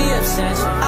be obsessed.